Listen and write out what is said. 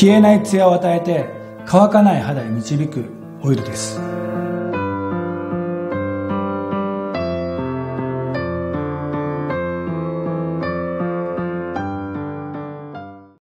消えない艶を与えて乾かない肌へ導くオイルです。